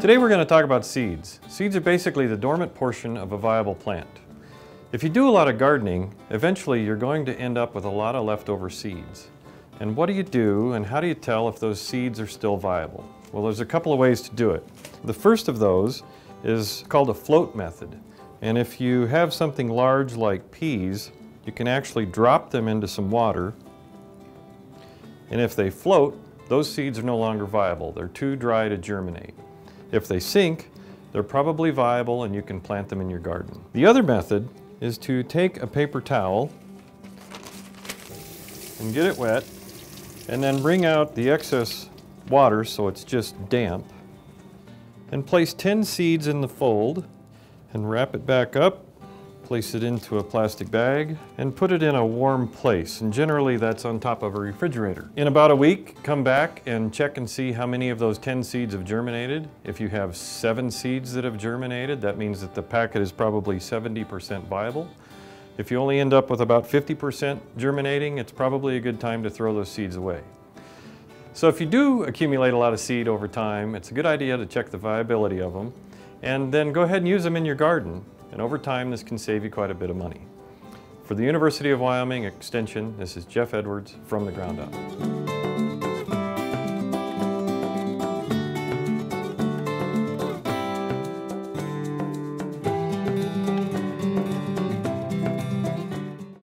Today we're going to talk about seeds. Seeds are basically the dormant portion of a viable plant. If you do a lot of gardening, eventually you're going to end up with a lot of leftover seeds. And what do you do and how do you tell if those seeds are still viable? Well, there's a couple of ways to do it. The first of those is called a float method. And if you have something large like peas, you can actually drop them into some water. And if they float, those seeds are no longer viable. They're too dry to germinate. If they sink, they're probably viable and you can plant them in your garden. The other method is to take a paper towel and get it wet and then wring out the excess water so it's just damp and place 10 seeds in the fold and wrap it back up place it into a plastic bag, and put it in a warm place. And generally that's on top of a refrigerator. In about a week, come back and check and see how many of those 10 seeds have germinated. If you have seven seeds that have germinated, that means that the packet is probably 70% viable. If you only end up with about 50% germinating, it's probably a good time to throw those seeds away. So if you do accumulate a lot of seed over time, it's a good idea to check the viability of them and then go ahead and use them in your garden. And over time, this can save you quite a bit of money. For the University of Wyoming Extension, this is Jeff Edwards from the ground up.